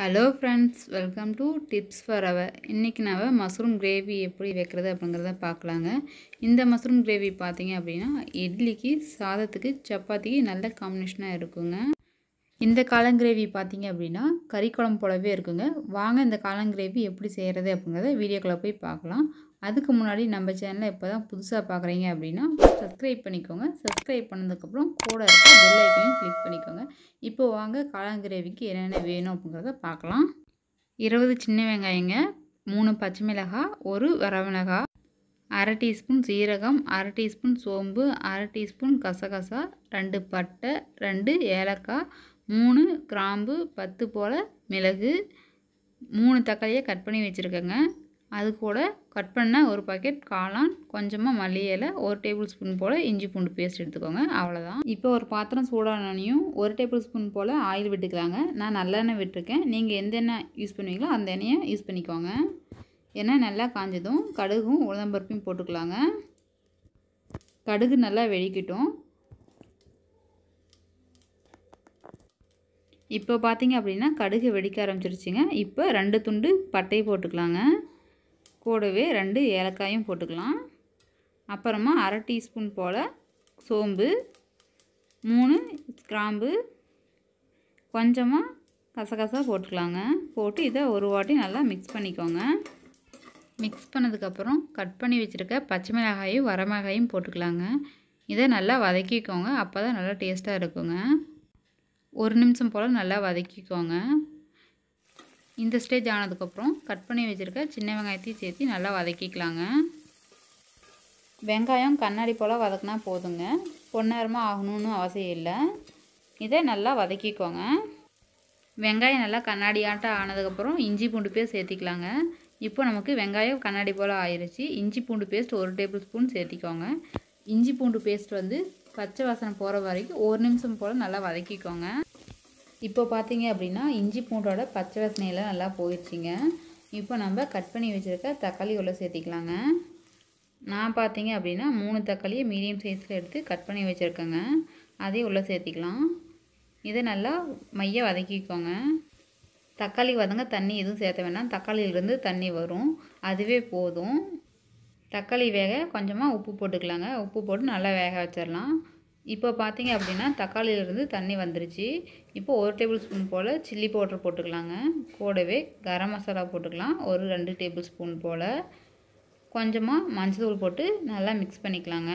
Hello friends welcome to tips for our இன்றைக்கி நான் mushroom gravy எப்படி வைக்கிறது அப்படிங்கிறத பார்க்கலாங்க. இந்த மஷ்ரூம் கிரேவி பார்த்தீங்க அப்படின்னா இட்லிக்கு சாதத்துக்கு சப்பாத்திக்கு நல்ல காம்பினேஷனாக இருக்குங்க. இந்த காலங்கிரேவி பார்த்தீங்க அப்படின்னா கறி குழம்பு போலவே இருக்குங்க. வாங்க இந்த காலங்கிரேவி கிரேவி எப்படி செய்கிறது அப்படிங்கிறத வீடியோக்குள்ளே போய் பார்க்கலாம். அதுக்கு முன்னாடி நம்ம சேனலை இப்போ தான் புதுசாக பார்க்குறீங்க அப்படின்னா சப்ஸ்கிரைப் பண்ணிக்கோங்க. சப்ஸ்கிரைப் பண்ணதுக்கப்புறம் கூட இருக்க பெல் ஐக்கனையும் கிளிக் பண்ணிக்கோங்க. இப்போ வாங்க காளாங்கிரேவிக்கு என்னென்ன வேணும் அப்படிங்கிறத பார்க்கலாம். இருபது சின்ன வெங்காயங்க மூணு பச்சை மிளகாய் ஒரு வரமிளகாய் அரை டீஸ்பூன் சீரகம் அரை டீஸ்பூன் சோம்பு அரை டீஸ்பூன் கசகசா ரெண்டு பட்டை ரெண்டு ஏலக்காய் மூணு கிராம்பு பத்து போல் மிளகு மூணு தக்காளியை கட் பண்ணி வச்சுருக்கேங்க. அது கூட கட் பண்ண ஒரு பாக்கெட் காளான் கொஞ்சமாக மல்லி இலை ஒரு டேபிள் ஸ்பூன் போல் இஞ்சி பூண்டு பேஸ்ட் எடுத்துக்கோங்க அவ்வளோதான் இப்போ ஒரு பாத்திரம் சூடானனையும் ஒரு டேபிள் ஸ்பூன் போல் ஆயில் விட்டுக்கலாங்க. நான் நல்லெண்ணெய் விட்டுருக்கேன். நீங்கள் எந்த எண்ணெய் யூஸ் பண்ணுவீங்களோ அந்த எண்ணெயை யூஸ் பண்ணிக்கோங்க. எண்ணெய் நல்லா காஞ்சதும் கடுகும் உளுந்தம்பருப்பையும் போட்டுக்கலாங்க. கடுகு நல்லா வெடிக்கட்டும். இப்போ பார்த்தீங்க அப்படின்னா கடுகு வெடிக்க ஆரம்பிச்சிருச்சுங்க. இப்போ ரெண்டு துண்டு பட்டையை போட்டுக்கலாங்க. கூடவே ரெண்டு ஏலக்காயும் போட்டுக்கலாம். அப்புறமா அரை டீஸ்பூன் போல் சோம்பு மூணு கிராம்பு கொஞ்சமாக கசகசா போட்டுக்கலாங்க. போட்டு இதை ஒரு வாட்டி நல்லா மிக்ஸ் பண்ணிக்கோங்க. மிக்ஸ் பண்ணதுக்கப்புறம் கட் பண்ணி வச்சுருக்க பச்சை மிளகாயும் வரமிளகாயும் போட்டுக்கலாங்க. இதை நல்லா வதக்கிக்கோங்க. அப்போ தான் நல்லா டேஸ்ட்டாக இருக்குங்க. ஒரு நிமிஷம் போல் நல்லா வதக்கிக்கோங்க. இந்த ஸ்டேஜ் ஆனதுக்கப்புறம் கட் பண்ணி வச்சுருக்க சின்ன வெங்காயத்தையும் சேர்த்து நல்லா வதக்கிக்கலாங்க. வெங்காயம் கண்ணாடி போல் வதக்கினா போதுங்க. பொன்னேரமாக ஆகணும்னு அவசியம் இல்லை. இதை நல்லா வதக்கிக்கோங்க. வெங்காயம் நல்லா கண்ணாடியாட்டம் ஆனதுக்கப்புறம் இஞ்சி பூண்டு பேஸ்ட் சேர்த்திக்கலாங்க. இப்போ நமக்கு வெங்காயம் கண்ணாடி போல் ஆயிடுச்சு இஞ்சி பூண்டு பேஸ்ட் ஒரு டேபிள் ஸ்பூன் சேர்த்திக்கோங்க. இஞ்சி பூண்டு பேஸ்ட் வந்து பச்சை வாசனை போகிற வரைக்கும் ஒரு நிமிஷம் போல் நல்லா வதக்கிக்கோங்க. இப்போ பார்த்தீங்க அப்படின்னா இஞ்சி பூண்டோட பச்சை வசனையெல்லாம் நல்லா போயிடுச்சிங்க. இப்போ நம்ம கட் பண்ணி வச்சுருக்க தக்காளி உள்ள சேர்த்திக்கலாங்க. நான் பார்த்தீங்க அப்படின்னா மூணு தக்காளியை மீடியம் சைஸில் எடுத்து கட் பண்ணி வச்சுருக்கேங்க. அதையும் உள்ளே சேர்த்திக்கலாம். இதை நல்லா மைய வதக்கிக்கோங்க. தக்காளி வதங்க தண்ணி எதுவும் சேர்த்த வேணாம் தக்காளியிலேருந்து தண்ணி வரும். அதுவே போதும். தக்காளி வேக கொஞ்சமாக உப்பு போட்டுக்கலாங்க. உப்பு போட்டு நல்லா வேக வச்சிடலாம் இப்போ பார்த்தீங்க அப்படின்னா தக்காளியிலேருந்து தண்ணி வந்துருச்சு. இப்போ ஒரு டேபிள் ஸ்பூன் போல் சில்லி பவுட்ரு போட்டுக்கலாங்க. கூடவே கரம் மசாலா போட்டுக்கலாம். ஒரு ரெண்டு டேபிள் ஸ்பூன் போல். கொஞ்சமாக மஞ்சள் தூள் போட்டு நல்லா மிக்ஸ் பண்ணிக்கலாங்க.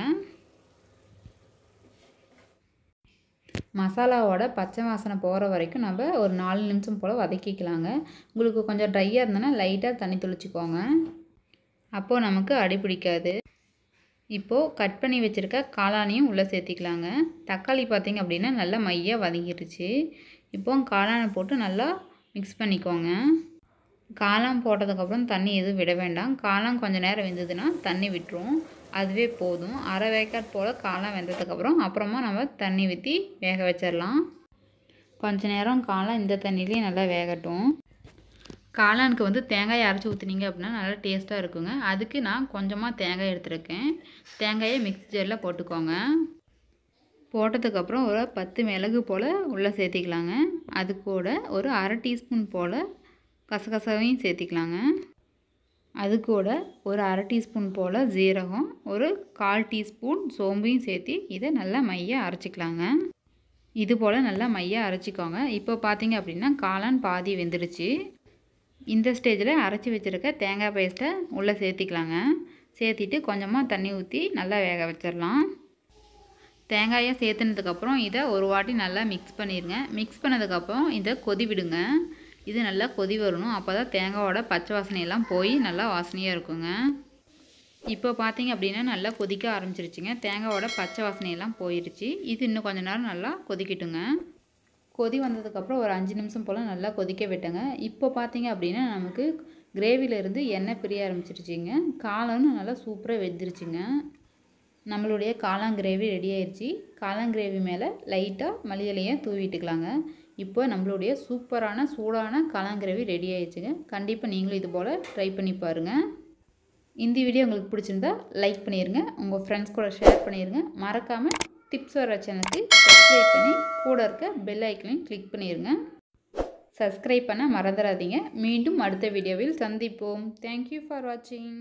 மசாலாவோட பச்சை வாசனை போகிற வரைக்கும் நம்ம ஒரு நாலு நிமிஷம் போல் வதக்கிக்கலாங்க. உங்களுக்கு கொஞ்சம் ட்ரையாக இருந்ததுன்னா லைட்டாக தண்ணி தெளிச்சிக்கோங்க. அப்போது நமக்கு அடி பிடிக்காது. இப்போது கட் பண்ணி வச்சுருக்க காளானையும் உள்ளே சேர்த்திக்கலாங்க. தக்காளி பார்த்திங்க அப்படின்னா நல்லா மையாக வதங்கிடுச்சு இப்போது காளானை போட்டு நல்லா மிக்ஸ் பண்ணிக்கோங்க. காளான் போட்டதுக்கப்புறம் தண்ணி எதுவும் விட வேண்டாம். காளான் கொஞ்சம் நேரம் வெந்ததுன்னா தண்ணி விட்டுரும். அதுவே போதும். அரை வேக்காட் போல் காளான் வெந்ததுக்கப்புறம் அப்புறமா நம்ம தண்ணி ஊற்றி வேக வச்சிடலாம் கொஞ்ச நேரம் காளான் இந்த தண்ணியிலே நல்லா வேகட்டும். காளானுக்கு வந்து தேங்காயை அரைச்சி ஊற்றுனீங்க அப்படின்னா நல்லா டேஸ்ட்டாக இருக்குங்க. அதுக்கு நான் கொஞ்சமாக தேங்காய் எடுத்துருக்கேன். தேங்காயை மிக்ஸி ஜாரில் போட்டுக்கோங்க. போட்டதுக்கப்புறம் ஒரு பத்து மிளகு போல் உள்ளே சேர்த்திக்கலாங்க. அது கூட ஒரு அரை டீஸ்பூன் போல் கசகசாவையும் சேர்த்திக்கலாங்க. அது கூட ஒரு அரை டீஸ்பூன் போல் ஜீரகம் ஒரு கால் டீஸ்பூன் சோம்பையும் சேர்த்து இதை நல்லா மையாக அரைச்சிக்கலாங்க. இது போல் நல்லா மைய அரைச்சிக்கோங்க. இப்போ பார்த்தீங்க அப்படின்னா காளான் பாதி வெந்துடுச்சு. இந்த ஸ்டேஜில் அரைச்சி வச்சுருக்க தேங்காய் பேஸ்ட்டை உள்ளே சேர்த்திக்கலாங்க. சேர்த்திட்டு கொஞ்சமாக தண்ணி ஊற்றி நல்லா வேக வச்சிடலாம். தேங்காயை சேர்த்துனதுக்கப்புறம் இதை ஒரு வாட்டி நல்லா மிக்ஸ் பண்ணிடுங்க மிக்ஸ் பண்ணதுக்கப்புறம் இதை கொதி விடுங்க. இது நல்லா கொதி வரணும். அப்போ தான் தேங்காயோட பச்சை வாசனையெல்லாம் போய் நல்லா வாசனையாக இருக்குங்க. இப்போ பார்த்தீங்க அப்படின்னா நல்லா கொதிக்க ஆரம்பிச்சிருச்சுங்க. தேங்காயோட பச்சை வாசனையெல்லாம் போயிடுச்சு இது இன்னும் கொஞ்ச நேரம் நல்லா கொதிக்கட்டுங்க. கொதி வந்ததுக்கப்புறம் ஒரு அஞ்சு நிமிஷம் போல் நல்லா கொதிக்க விட்டேங்க. இப்போ பார்த்தீங்க அப்படின்னா நமக்கு கிரேவிலேருந்து எண்ணெய் பிரிய ஆரம்பிச்சிருச்சிங்க. காளானும் நல்லா சூப்பராக வெந்துருச்சுங்க. நம்மளுடைய காளான் கிரேவி ரெடி ஆயிடுச்சு காளான் கிரேவி மேலே லைட்டாக மல்லியிலையை தூவிட்டுக்கலாங்க. இப்போ நம்மளுடைய சூப்பரான சூடான காளான் கிரேவி ரெடி ஆயிடுச்சுங்க கண்டிப்பாக நீங்களும் இது போல் ட்ரை பண்ணி பாருங்கள் இந்த வீடியோ உங்களுக்கு பிடிச்சிருந்தா லைக் பண்ணிடுங்க உங்கள் ஃப்ரெண்ட்ஸ் கூட ஷேர் பண்ணிடுங்க மறக்காமல் டிப்ஸ் வர சேனலுக்கு சப்ஸ்கிரைப் பண்ணி கூட இருக்க பெல் ஐக்கனையும் கிளிக் பண்ணிடுங்க சப்ஸ்கிரைப் பண்ண மறந்துடாதீங்க. மீண்டும் அடுத்த வீடியோவில் சந்திப்போம். தேங்க்யூ ஃபார் வாட்சிங்